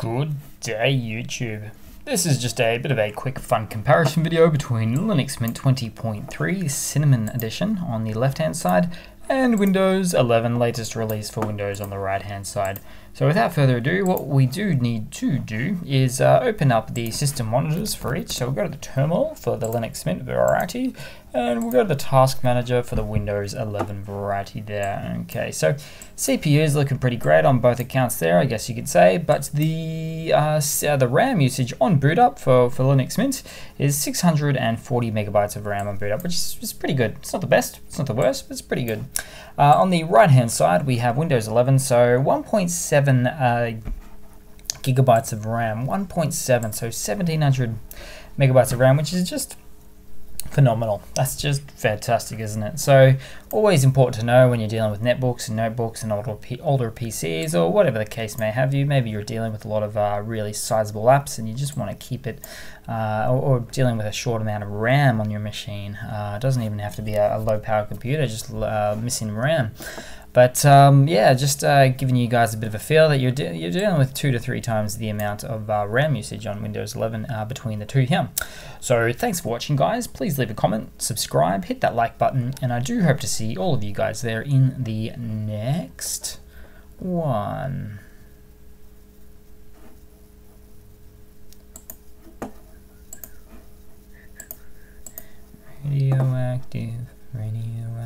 Good day YouTube. This is just a bit of a quick fun comparison video between Linux Mint 20.3 Cinnamon Edition on the left hand side and Windows 11 latest release for Windows on the right hand side. So without further ado, what we do need to do is uh, open up the system monitors for each. So we'll go to the terminal for the Linux Mint variety, and we'll go to the task manager for the Windows 11 variety there. Okay, so CPU is looking pretty great on both accounts there, I guess you could say, but the uh, uh, the RAM usage on boot up for, for Linux Mint is 640 megabytes of RAM on boot up, which is, is pretty good. It's not the best, it's not the worst, but it's pretty good. Uh, on the right hand side, we have Windows 11, so 1.7 uh, gigabytes of RAM, 1.7, so 1700 megabytes of RAM, which is just phenomenal. That's just fantastic, isn't it? So always important to know when you're dealing with netbooks and notebooks and older, P older PCs or whatever the case may have you. Maybe you're dealing with a lot of uh, really sizable apps and you just want to keep it, uh, or, or, dealing with a short amount of RAM on your machine. Uh, it doesn't even have to be a, a low power computer, just uh, missing RAM. But um, yeah, just uh, giving you guys a bit of a feel that you're, de you're dealing with two to three times the amount of uh, RAM usage on Windows 11 uh, between the two here. So thanks for watching, guys. Please leave a comment, subscribe, hit that like button, and I do hope to see all of you guys there in the next one. Radioactive, radioactive.